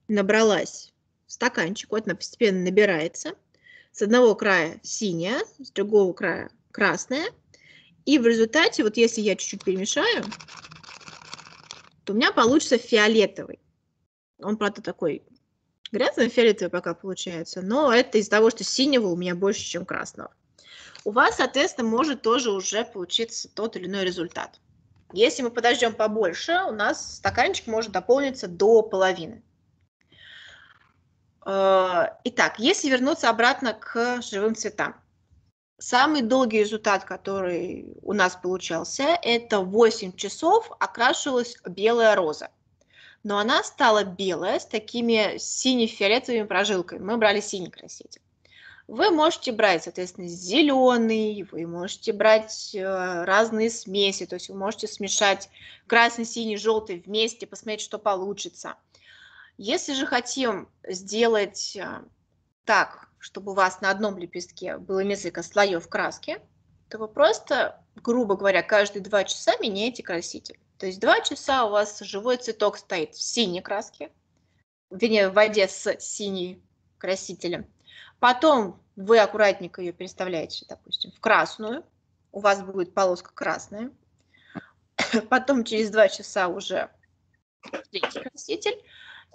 набралась в стаканчик, вот она постепенно набирается. С одного края синяя, с другого края красная. И в результате, вот если я чуть-чуть перемешаю, то у меня получится фиолетовый. Он, правда, такой грязно-фиолетовый пока получается, но это из-за того, что синего у меня больше, чем красного. У вас, соответственно, может тоже уже получиться тот или иной результат. Если мы подождем побольше, у нас стаканчик может дополниться до половины. Э, итак, если вернуться обратно к живым цветам. Самый долгий результат, который у нас получался, это 8 часов окрашивалась белая роза. Но она стала белая с такими сине-фиолетовыми прожилками. Мы брали синий краситель. Вы можете брать, соответственно, зеленый, вы можете брать э, разные смеси, то есть вы можете смешать красный, синий, желтый вместе, посмотреть, что получится. Если же хотим сделать э, так, чтобы у вас на одном лепестке было несколько слоев краски, то вы просто, грубо говоря, каждые два часа меняете краситель. То есть два часа у вас живой цветок стоит в синей краске, вернее, в воде с синим красителем. Потом вы аккуратненько ее переставляете, допустим, в красную. У вас будет полоска красная. Потом через два часа уже третий краситель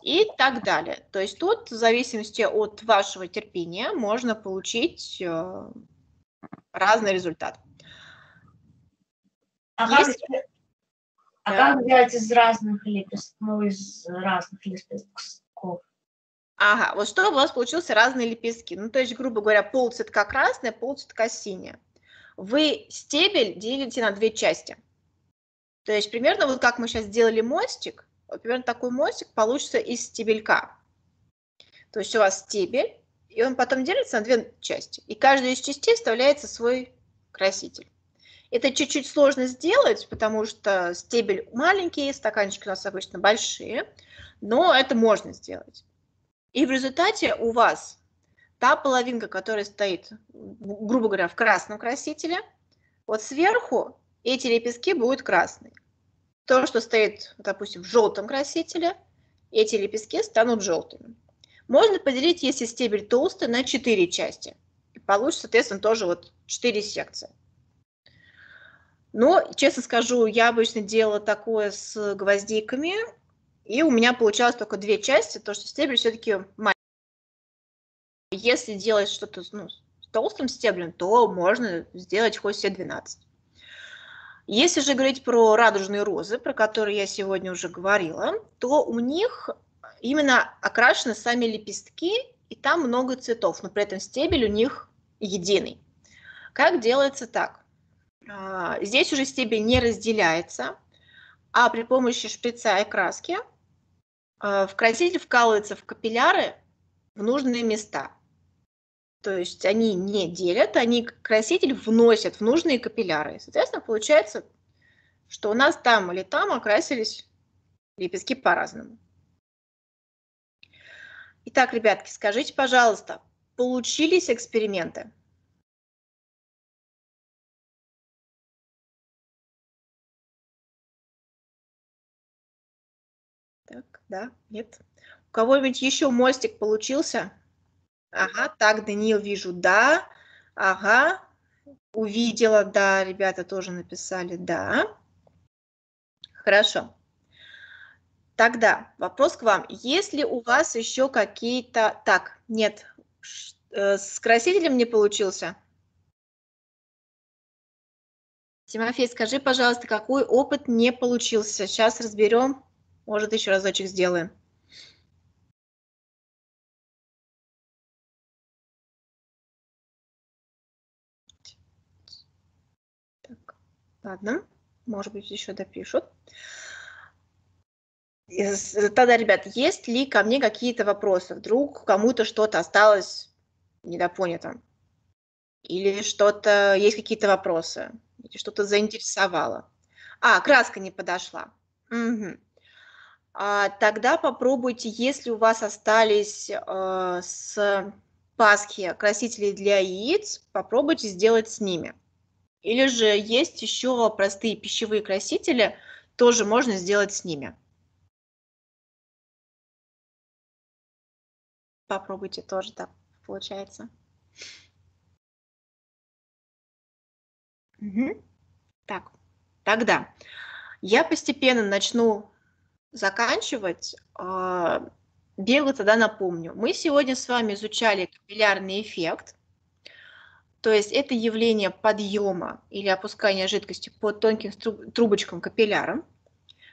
и так далее. То есть тут в зависимости от вашего терпения можно получить э, разный результат. А, как, а да. как взять из разных лепестков, ну, из разных лепестков? Ага, вот что у вас получился разные лепестки. Ну, то есть, грубо говоря, пол цветка красная, пол цветка синяя. Вы стебель делите на две части. То есть, примерно вот как мы сейчас сделали мостик, вот примерно такой мостик получится из стебелька. То есть у вас стебель, и он потом делится на две части. И каждая из частей вставляется свой краситель. Это чуть-чуть сложно сделать, потому что стебель маленький, стаканчики у нас обычно большие, но это можно сделать. И в результате у вас та половинка, которая стоит, грубо говоря, в красном красителе, вот сверху эти лепестки будут красные. То, что стоит, допустим, в желтом красителе, эти лепестки станут желтыми. Можно поделить, если стебель толстый, на 4 части. И получится, соответственно, тоже вот 4 секции. Но, честно скажу, я обычно делала такое с гвоздиками, и у меня получалось только две части, то что стебель все-таки маленький. Если делать что-то ну, с толстым стеблем, то можно сделать хоть все 12. Если же говорить про радужные розы, про которые я сегодня уже говорила, то у них именно окрашены сами лепестки, и там много цветов, но при этом стебель у них единый. Как делается так? А, здесь уже стебель не разделяется, а при помощи шприца и краски в краситель вкалывается в капилляры в нужные места. То есть они не делят, они краситель вносят в нужные капилляры. Соответственно, получается, что у нас там или там окрасились лепестки по-разному. Итак, ребятки, скажите, пожалуйста, получились эксперименты? Да, нет. У кого-нибудь еще мостик получился? Ага, так, Даниил, вижу, да. Ага, увидела, да, ребята тоже написали, да. Хорошо. Тогда вопрос к вам. Есть ли у вас еще какие-то... Так, нет, э, с красителем не получился? Тимофей, скажи, пожалуйста, какой опыт не получился? Сейчас разберем. Может, еще разочек сделаем. Так, ладно, может быть, еще допишут. Тогда, ребят, есть ли ко мне какие-то вопросы? Вдруг кому-то что-то осталось недопонято? Или что-то, есть какие-то вопросы? Или что-то заинтересовало? А, краска не подошла. Мгм. А, тогда попробуйте, если у вас остались э, с Пасхи красители для яиц, попробуйте сделать с ними. Или же есть еще простые пищевые красители, тоже можно сделать с ними. Попробуйте тоже так получается. Мгм. Так, тогда я постепенно начну заканчивать. а, Бегу тогда напомню. Мы сегодня с вами изучали капиллярный эффект. То есть это явление подъема или опускания жидкости по тонким трубочкам капиллярам.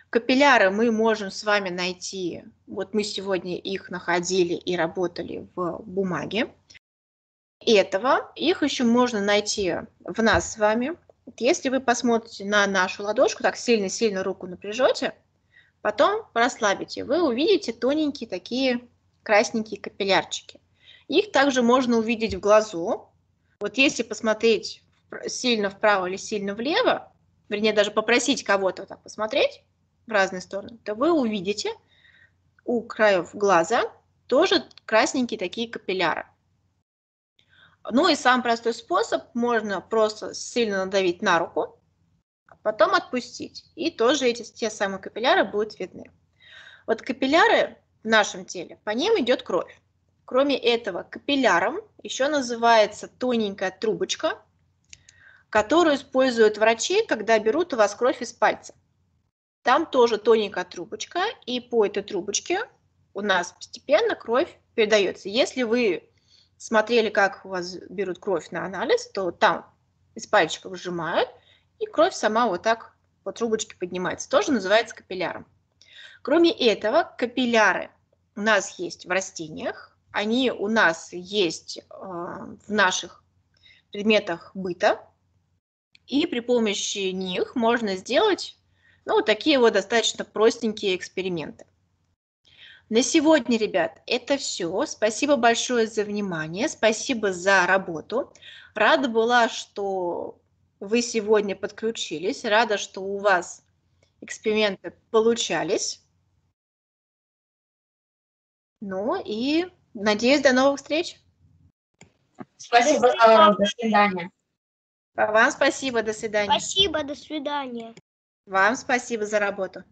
Капилляры мы можем с вами найти, вот мы сегодня их находили и работали в бумаге. Этого их еще можно найти в нас с вами. Если вы посмотрите на нашу ладошку, так сильно-сильно руку напряжете, потом расслабите, вы увидите тоненькие такие красненькие капиллярчики. Их также можно увидеть в глазу. Вот если посмотреть сильно вправо или сильно влево, вернее даже попросить кого-то так посмотреть в разные стороны, то вы увидите у краев глаза тоже красненькие такие капилляры. Ну и самый простой способ, можно просто сильно надавить на руку, потом отпустить. И тоже эти те самые капилляры будут видны. Вот капилляры в нашем теле, по ним идет кровь. Кроме этого, капилляром еще называется тоненькая трубочка, которую используют врачи, когда берут у вас кровь из пальца. Там тоже тоненькая трубочка, и по этой трубочке у нас постепенно кровь передается. Если вы смотрели, как у вас берут кровь на анализ, то там из пальчиков сжимают, и кровь сама вот так по трубочке поднимается. Тоже называется капилляром. Кроме этого, капилляры у нас есть в растениях, они у нас есть э, в наших предметах быта, и при помощи них можно сделать ну, вот такие вот достаточно простенькие эксперименты. На сегодня, ребят, это все. Спасибо большое за внимание, спасибо за работу. Рада была, что вы сегодня подключились, рада, что у вас эксперименты получались. Ну и надеюсь, до новых встреч. Спасибо за урок. До свидания. Вам спасибо, до свидания. Спасибо, до свидания. Вам спасибо за работу.